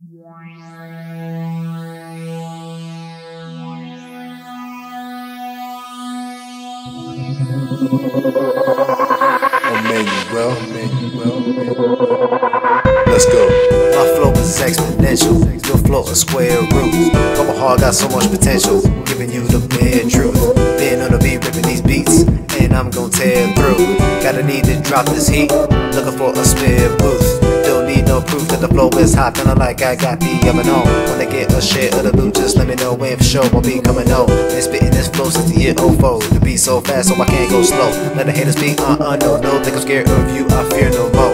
Immanuel, Immanuel, Let's go. My flow is exponential, your flow is square roots. Couple hard got so much potential, giving you the bare truth. Been on the beat, ripping these beats, and I'm gonna tear through. Gotta need to drop this heat, looking for a spare boost. Need no proof that the flow is hot, feeling like I got the oven on. When I get a share of the loot, just let me know when for sure I'll be coming on. Been spitting this flow since the year 04. The beat so fast, so I can't go slow. Let the haters be uh uh no no, think I'm scared of you, I fear no more.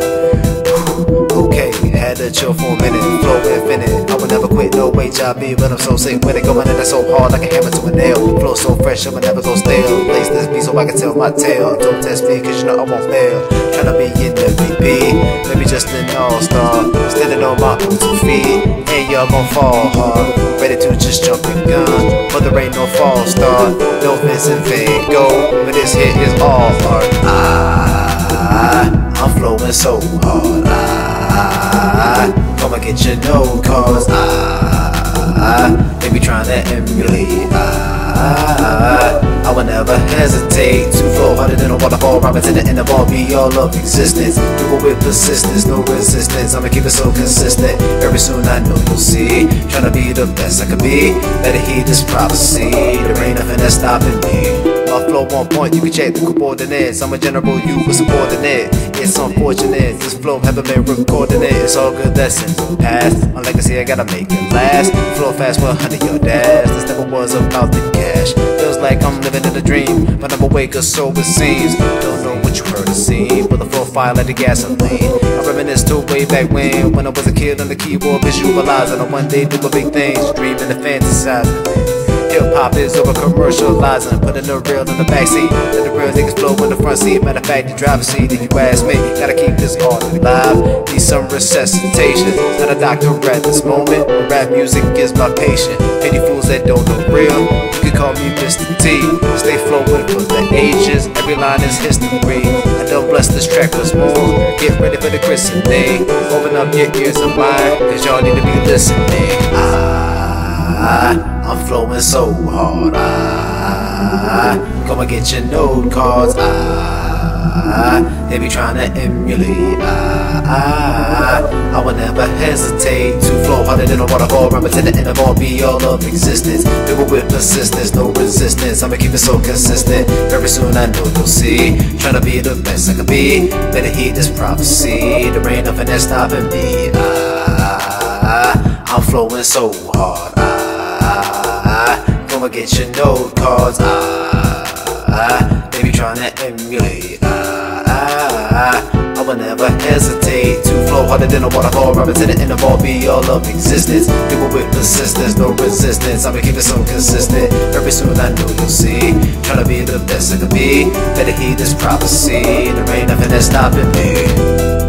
Okay, had to chill for a minute, flow infinite. I will never quit, no way, job be, but I'm so sick with it. Going in there so hard like a hammer to a nail. Flow so fresh, I'ma never go stale. Place this beat so I can tell my tale. Don't test me, cause you know I won't fail. Tryna be in the VP, maybe just all-star. Standing on my two feet, and y'all gon' fall hard. Ready to just jump and gun, but there ain't no false start. No Vincent Van Gogh, but this hit is all art. Ah, I'm flowing so hard. Ah, and get your note cards. I, they be trying to emulate. Ah, I will never hesitate to flow harder than a waterfall. Rhyming to the end of all, be all of existence. Do it with persistence, no resistance. I'ma keep it so consistent. Very soon I know you'll see. Trying to be the best I can be. Better heed this prophecy. There ain't nothing that's stopping me. My flow on point, you can check the coordinates. I'm a general, you a subordinate. It's unfortunate, this flow haven't been recording it. It's all good, that's in the past. My legacy, I gotta make it last. Flow fast for a hundred your dash. This never was about the cash. Feels like I'm living in a dream, but I'm awake, or so it seems. Don't know what you heard or seen, but the flow fire like the gasoline. I reminisce to way back when, when I was a kid on the keyboard, visualizing. I one day do a big things, dreaming and fantasizing. Hip hop is over commercializing, putting the real in the backseat. Let the real niggas flow in the front seat. Matter of fact, the driver's seat, if you ask me, gotta keep this art alive. Need some resuscitation. Not a doctor at this moment. Rap music is my patient. Pity fools that don't know real. You can call me Mr. T. Stay flowing for the ages. Every line is history. I don't bless this track was more. Get ready for the christening. Open up your ears and mind, cause y'all need to be listening. I'm flowing so hard. Ah, come and get your note cards. Ah, they be trying to emulate. I, I I will never hesitate to flow harder than a waterfall. Remember to the end of all, be all of existence. People with persistence, no resistance. I'ma keep it so consistent. Very soon I know you'll see. Trying to be the best I can be. Better heed this prophecy. There ain't nothing that's stopping me. Ah, I'm flowing so hard. Ah, and get your note cards. Ah, ah, ah. they be trying to emulate. Ah, ah I will never hesitate to flow harder than a waterfall. Rhyming to the end of all, be all of existence. People with persistence, no resistance. I'ma keep it so consistent. Every soon I know you'll see. Trying to be the best I can be. Better heed this prophecy. There ain't nothing that's stopping me.